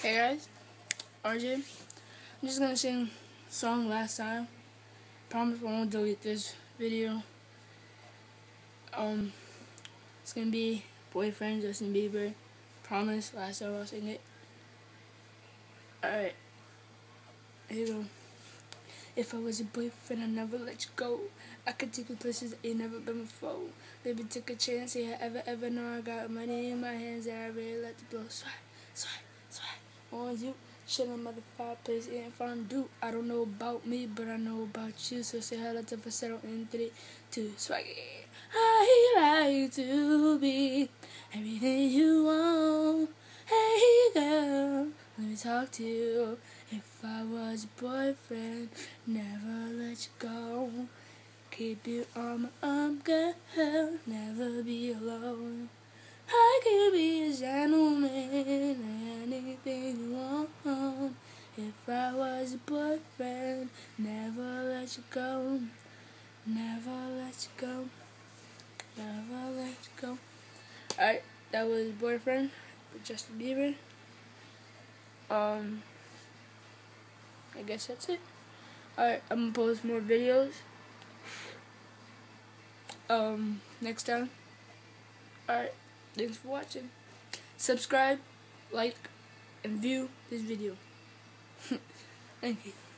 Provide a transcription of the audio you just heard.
Hey guys, RJ. I'm just gonna sing song last time. Promise I won't delete this video. Um, it's gonna be boyfriend Justin Bieber. Promise last time I'll sing it. Alright, here you go. If I was your boyfriend, I'd never let you go. I could take you places that you never been before. Baby, took a chance, yeah, ever, ever know I got money in my hands and I really let the blow. Swipe on you. Chillin' by the fireplace, eating fondue. I don't know about me, but I know about you. So say hello to falsetto in three, two, swaggy. I like to be everything you want. Hey girl, let me talk to you. If I was boyfriend, never let you go. Keep you on my arm, girl, never be alone. I could be a gentleman, I was a boyfriend, never let you go, never let you go, never let you go. Alright, that was boyfriend Justin Bieber. Um, I guess that's it. Alright, I'm gonna post more videos. Um, next time. Alright. Thanks for watching. Subscribe, like, and view this video. You.